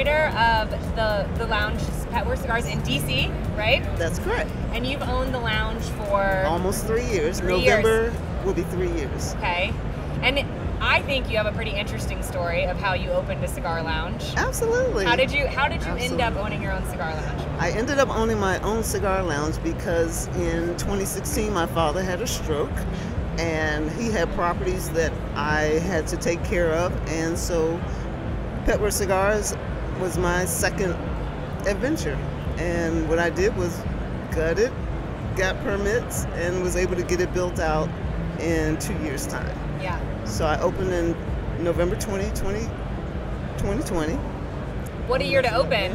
is a sole proprietor of the the lounge Petworth Cigars in DC, right? That's correct. And you've owned the lounge for Almost three years. Three November will be three years. okay. And I think you have a pretty interesting story of how you opened a cigar lounge. Absolutely. How did you How did you end up owning your own cigar lounge? I ended up owning my own cigar lounge because in 2016 my father had a stroke and he had properties that I had to take care of and so Petworth Cigars was my second adventure and what I did was gut it, got permits and was able to get it built out in two years time. Yeah. So I opened in November 2020, 2020. What a year to open.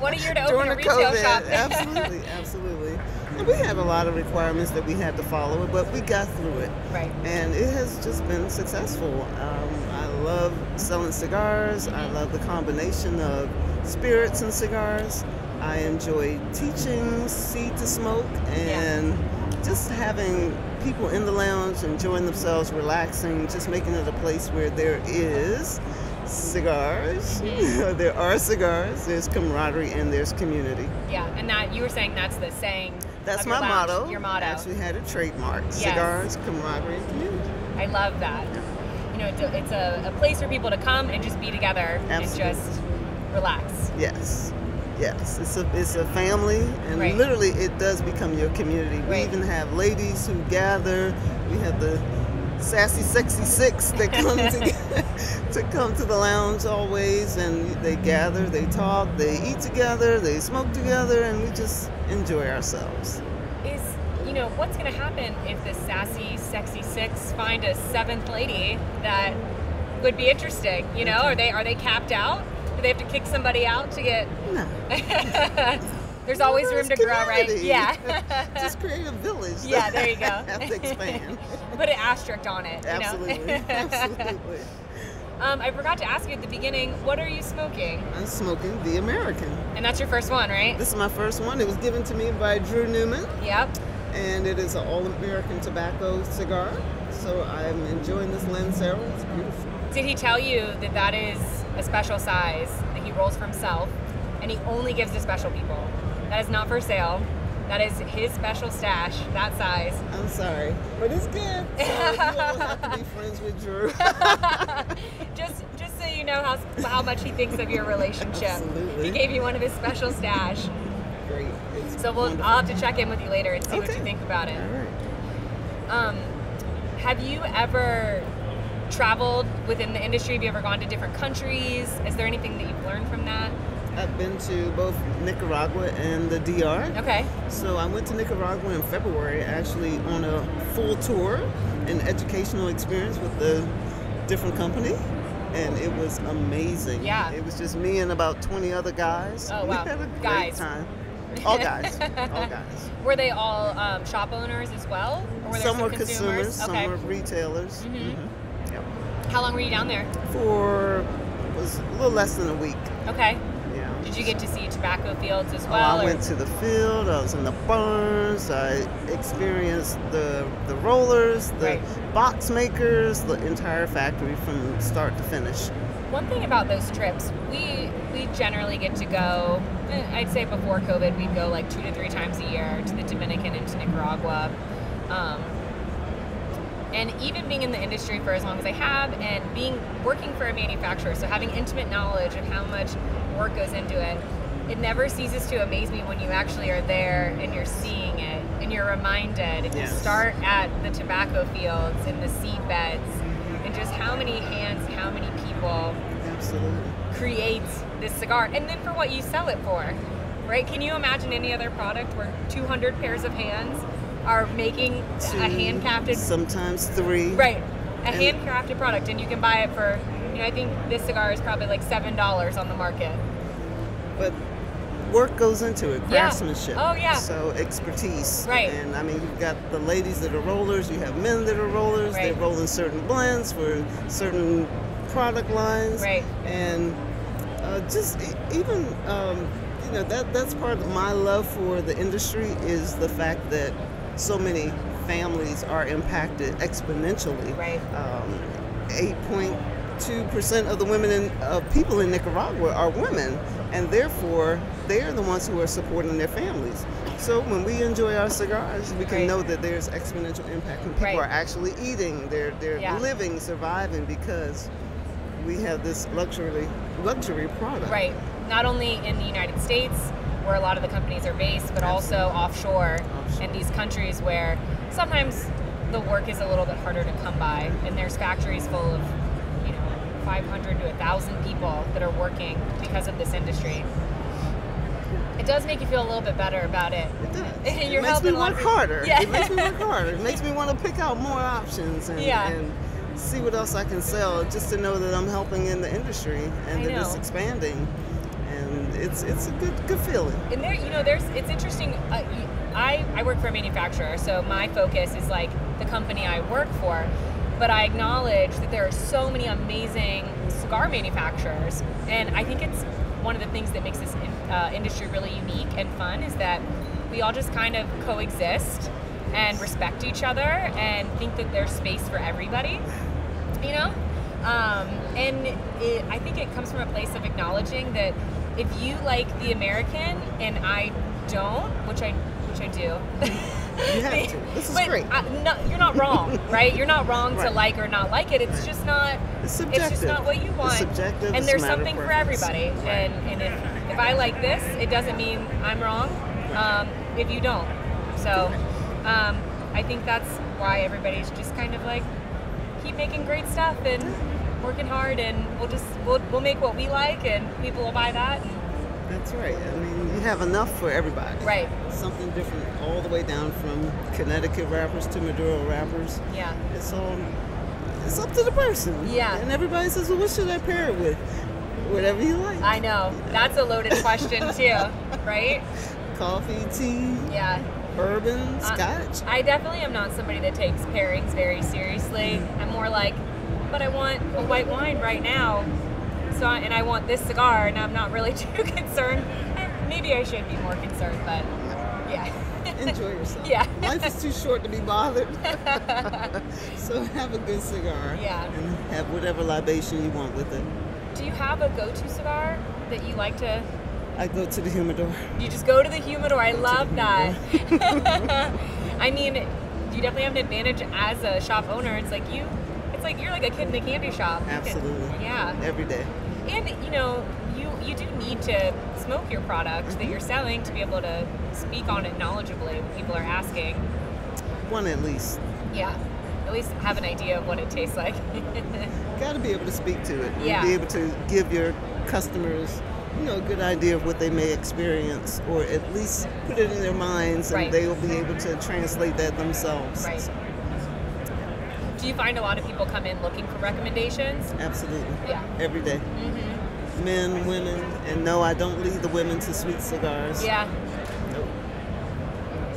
what, a year to open during a retail COVID. shop. absolutely, absolutely. And we have a lot of requirements that we had to follow, but we got through it, right. and it has just been successful. Um, love selling cigars. I love the combination of spirits and cigars. I enjoy teaching seed to smoke and just having people in the lounge enjoying themselves, relaxing, just making it a place where there is cigars. Mm-hmm. there are cigars. There's camaraderie and there's community. Yeah, and that you were saying that's the saying. That's your my lounge, motto. Your motto. I actually had a trademark. Yes. Cigars, camaraderie, and community. I love that. You know, it's a, it's a, a place for people to come and just be together Absolutely. and just relax. Yes. Yes, it's a it's a family, and Right. literally it does become your community. We Right. even have ladies who gather. We have the sassy, sexy six that come to, to come to the lounge always, and they gather, they talk, they eat together, they smoke together, and we just enjoy ourselves. You know what's going to happen if the sassy, sexy six find a seventh lady that would be interesting? You know, are they are they capped out? Do they have to kick somebody out to get? No, There's always room to It's grow, right? community. Yeah. just create a village. Yeah, there you go. have to expand. Put an asterisk on it. you know? Absolutely, absolutely. Um, I forgot to ask you at the beginning, what are you smoking? I'm smoking the American. And that's your first one, right? This is my first one. It was given to me by Drew Newman, Yep. And it is an all-American tobacco cigar. So I'm enjoying this Lancero. It's beautiful. Did he tell you that that is a special size that he rolls for himself and he only gives to special people? That is not for sale. That is his special stash, that size. I'm sorry, but it's good. So you have to be friends with Drew. just just so you know how, how much he thinks of your relationship. Absolutely. He gave you one of his special stash. Great. It's So we'll, wonderful. I'll have to check in with you later and see what you think about it. All right. Um, have you ever traveled within the industry? Have you ever gone to different countries? Is there anything that you've learned from that? I've been to both Nicaragua and the DR. Okay. So I went to Nicaragua in February, actually on a full tour, an educational experience with the different company, and it was amazing. Yeah. It was just me and about 20 other guys. Oh, we wow. had a great Guys. time. All guys. All guys. Were they all um, shop owners as well? Or were some some were consumers, Okay. some were retailers. Mhm. Mhm. Yep. How long were you down there? For it was a little less than a week. Okay. Yeah. Did you get to see tobacco fields as Oh, well? I or- went to the field. I was in the barns. I experienced the the rollers, the Right. box makers, the entire factory from start to finish. One thing about those trips, we we generally get to go. eh, I'd say before COVID, we'd go like two to three times a year to the Dominican and to Nicaragua. Um, and even being in the industry for as long as I have, and being working for a manufacturer, so having intimate knowledge of how much work goes into it, it never ceases to amaze me when you actually are there and you're seeing it, and you're reminded. If you start at the tobacco fields and the seed beds, and just how many hands, how many people Absolutely. create this cigar and then for what you sell it for right can you imagine any other product where 200 pairs of hands are making Two, a handcrafted Sometimes three. right a And- handcrafted product and you can buy it for you know i think this cigar is probably like seven dollars on the market But work goes into it, Yeah. craftsmanship. Oh, yeah. So expertise. Right. And I mean, you've got the ladies that are rollers. You have men that are rollers. They Right. roll in certain blends for certain product lines. Right. And uh, just even um, you know that that's part of my love for the industry is the fact that so many families are impacted exponentially. Right. Um, 8.8 92% of the women in, uh, people in Nicaragua are women, and therefore they are the ones who are supporting their families. So when we enjoy our cigars, we can Right. know that there's exponential impact when people Right. are actually eating, they're they're Yeah. living, surviving because we have this luxury luxury product. Right. Not only in the United States, where a lot of the companies are based, but also offshore, Offshore. in these countries where sometimes the work is a little bit harder to come by, and there's factories full of, you know, 500 to 1,000 people that are working because of this industry. It does make you feel a little bit better about it. It does. You're it makes helping me work harder. Yeah. It makes me work harder. It makes me want to pick out more options and, Yeah. and see what else I can sell just to know that I'm helping in the industry and I that it's expanding. And it's it's a good good feeling. and there you know there's it's interesting uh, I, I work for a manufacturer so my focus is like the company i work for but i acknowledge that there are so many amazing cigar manufacturers and i think it's one of the things that makes this in, uh, industry really unique and fun is that we all just kind of coexist and respect each other and think that there's space for everybody you know? Um, and it, i think it comes from a place of acknowledging that if you like the american and i don't which i which i do. You have to. This is but great. I, no, you're not wrong right? You're not wrong to like or not like it. It's just not It's it's subjective. just not what you It's want. subjective. and It's there's something for everybody. And, and if, if i like this it doesn't mean i'm wrong um, if you don't. So um, i think that's why everybody's just kind of like keep making great stuff and working hard and we'll just we'll, we'll make what we like and people will buy that That's right. I mean, you have enough for everybody. right Something different all the way down from Connecticut wrappers to Maduro wrappers. yeah It's all it's up to the person. Yeah. And everybody says, well, what should I pair it with? Whatever you like. i know that's a loaded question too right Coffee, tea, yeah bourbon, Uh, scotch. I definitely am not somebody that takes pairings very seriously. I'm more like, but I want a white wine right now. So I, and I want this cigar, and I'm not really too concerned. I, maybe I should be more concerned, but yeah. Enjoy yourself. Yeah. Life is too short to be bothered. so have a good cigar. Yeah. And have whatever libation you want with it. Do you have a go-to cigar that you like to? I go to the humidor. You just go to the humidor. I love that. I mean, you definitely have an advantage as a shop owner. It's like you, it's like you're like a kid in a candy shop. You can- Absolutely. yeah. Every day. And you know, you you do need to smoke your product that mm-hmm. you're selling to be able to speak on it knowledgeably when people are asking. One at least. Yeah. At least have an idea of what it tastes like. Got to be able to speak to it. Yeah. Be able to give your customers, you know, a good idea of what they may experience, or at least put it in their minds, and Right. they will be able to translate that themselves. Right. So, do you find a lot of people come in looking for recommendations? absolutely. Yeah. Every day. Mm-hmm. Men, women, and no, I don't lead the women to sweet cigars. Yeah. Nope.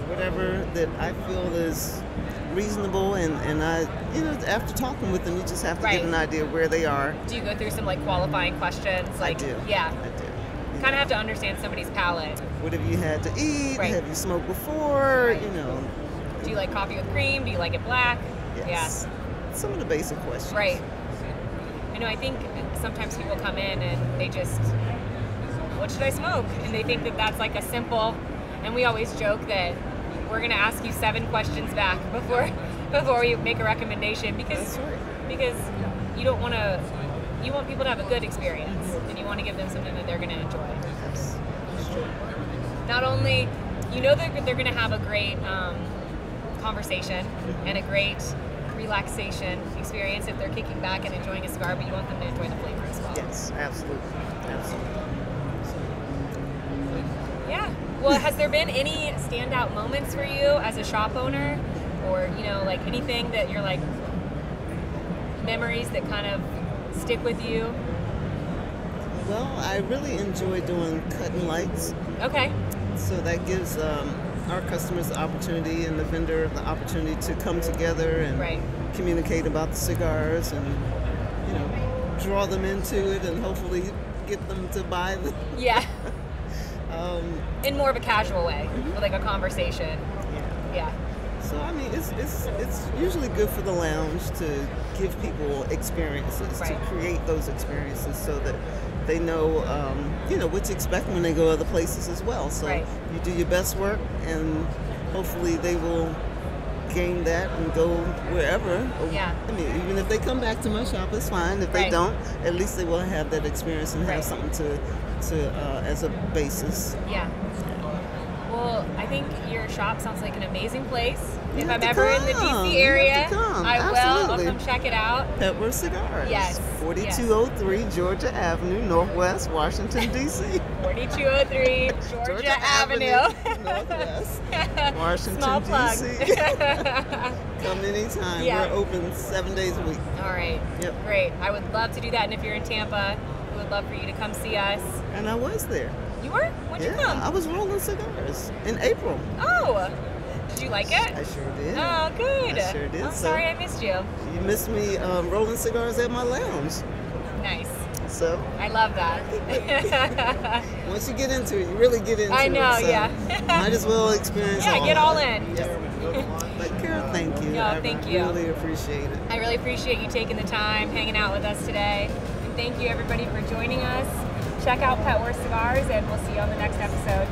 Whatever that I feel is reasonable, and, and I, you know, after talking with them, you just have to Right. get an idea of where they are. Do you go through some like qualifying questions? Like I do. yeah. I do. Kind of have to understand somebody's palate. What have you had to eat? Right. Have you smoked before? Right. You know. Do you like coffee with cream? Do you like it black? Yes. Some of the basic questions. Right. I know. I think sometimes people come in and they just, what should I smoke? And they think that that's like a simple. And we always joke that we're gonna ask you seven questions back before before we make a recommendation because because you don't want to. You want people to have a good experience, and you want to give them something that they're going to enjoy. Yes. Not only you know that they're going to have a great um, conversation and a great relaxation experience if they're kicking back and enjoying a cigar, but you want them to enjoy the flavor as well. Yes, absolutely. Absolutely. Yeah. Well, has there been any standout moments for you as a shop owner, or you know, like anything that you're like memories that kind of stick with you? Well, I really enjoy doing cutting lights. Okay. So that gives um, our customers the opportunity and the vendor the opportunity to come together and Right. communicate about the cigars and, you know, draw them into it and hopefully get them to buy them. Yeah. Um, In more of a casual way, with like a conversation. yeah. Yeah. So I mean, it's it's it's usually good for the lounge to give people experiences Right. to create those experiences so that they know um, you know what to expect when they go other places as well. So Right. you do your best work, and hopefully they will gain that and go wherever. Yeah. I mean, even if they come back to my shop, it's fine. If they Right. don't, at least they will have that experience and Right. have something to to uh, as a basis. Yeah. Well, I think your shop sounds like an amazing place. You if I'm ever in the DC area. I will. Absolutely. I'll come check it out. Petworth Cigars. Yes, 4203 Georgia Avenue, Northwest Washington, D.C. 4203 Georgia, Avenue. Northwest Washington, D.C. Come anytime. Yeah. We're open seven days a week. All right. Yep. Great. I would love to do that. And if you're in Tampa, we would love for you to come see us. And I was there. You were? When'd you yeah, come? I was rolling cigars in April. Oh, did you like it? I sure did. Oh, good. I sure did, I'm so- sorry I missed you. You missed me um, rolling cigars at my lounge. Nice. So I love that. once you get into it, you really get into it. I know, so yeah. might as well experience it. yeah, all get all it. in. But Carol, thank you. No, I thank you. I really appreciate it. I really appreciate you taking the time, hanging out with us today. And thank you, everybody, for joining us. Check out Petworth Cigars, and we'll see you on the next episode.